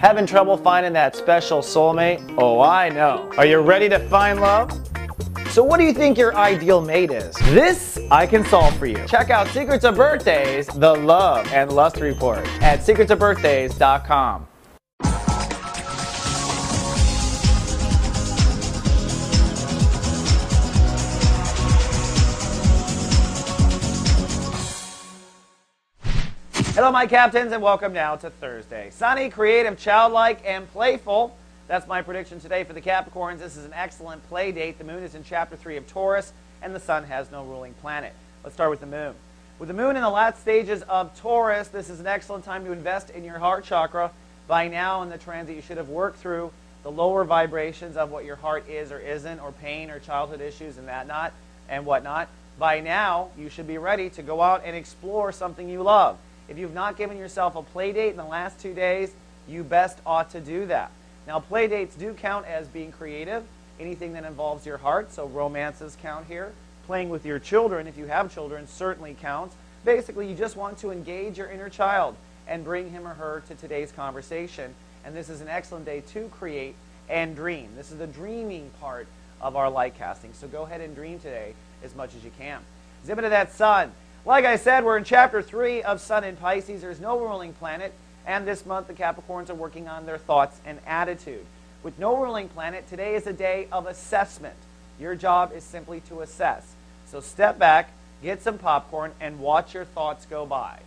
Having trouble finding that special soulmate? Oh, I know. Are you ready to find love? So what do you think your ideal mate is? This I can solve for you. Check out Secrets of Birthdays, the Love and Lust Report at secretsofbirthdays.com. Hello, my captains, and welcome now to Thursday. Sunny, creative, childlike, and playful. That's my prediction today for the Capricorns. This is an excellent play date. The moon is in chapter 3 of Taurus, and the sun has no ruling planet. Let's start with the moon. With the moon in the last stages of Taurus, this is an excellent time to invest in your heart chakra. By now in the transit, you should have worked through the lower vibrations of what your heart is or isn't, or pain or childhood issues and that not, and whatnot. By now, you should be ready to go out and explore something you love. If you've not given yourself a play date in the last two days, you best ought to do that. Now, play dates do count as being creative, anything that involves your heart, so romances count here. Playing with your children, if you have children, certainly counts. Basically, you just want to engage your inner child and bring him or her to today's conversation. And this is an excellent day to create and dream. This is the dreaming part of our light casting. So go ahead and dream today as much as you can. Zip into that sun. Like I said, we're in chapter 3 of Sun in Pisces. There's no ruling planet. And this month, the Capricorns are working on their thoughts and attitude. With no ruling planet, today is a day of assessment. Your job is simply to assess. So step back, get some popcorn, and watch your thoughts go by.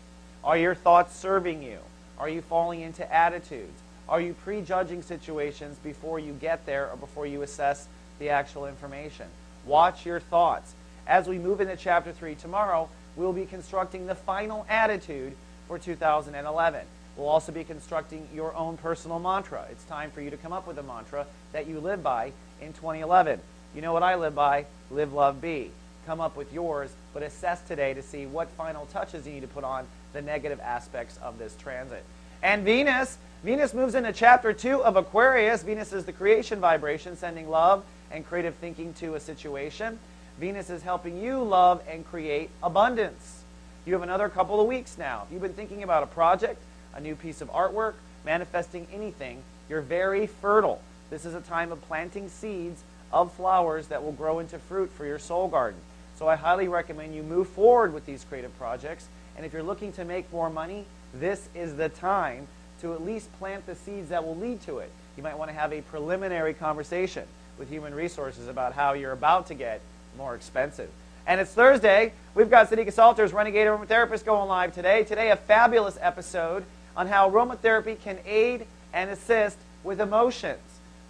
Are your thoughts serving you? Are you falling into attitudes? Are you prejudging situations before you get there or before you assess the actual information? Watch your thoughts. As we move into chapter 3 tomorrow, we'll be constructing the final attitude for 2011. We'll also be constructing your own personal mantra. It's time for you to come up with a mantra that you live by in 2011. You know what I live by? Live, love, be. Come up with yours, but assess today to see what final touches you need to put on the negative aspects of this transit. And Venus, Venus moves into chapter 2 of Aquarius. Venus is the creation vibration, sending love and creative thinking to a situation. Venus is helping you love and create abundance. You have another couple of weeks now. If you've been thinking about a project, a new piece of artwork, manifesting anything, you're very fertile. This is a time of planting seeds of flowers that will grow into fruit for your soul garden. So I highly recommend you move forward with these creative projects. And if you're looking to make more money, this is the time to at least plant the seeds that will lead to it. You might want to have a preliminary conversation with human resources about how you're about to get more expensive. And it's Thursday. We've got Sadika Salters, Renegade Aromatherapist, going live today. Today, a fabulous episode on how aromatherapy can aid and assist with emotions.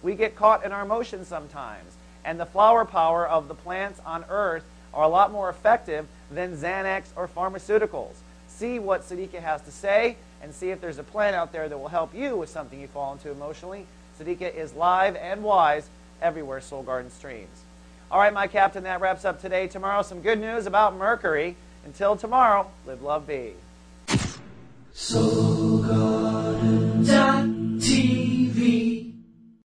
We get caught in our emotions sometimes, and the flower power of the plants on Earth are a lot more effective than Xanax or pharmaceuticals. See what Sadiqa has to say and see if there's a plant out there that will help you with something you fall into emotionally. Sadiqa is live and wise everywhere Soul Garden streams. All right, my captain, that wraps up today. Tomorrow, some good news about Mercury. Until tomorrow, live, love, be. So.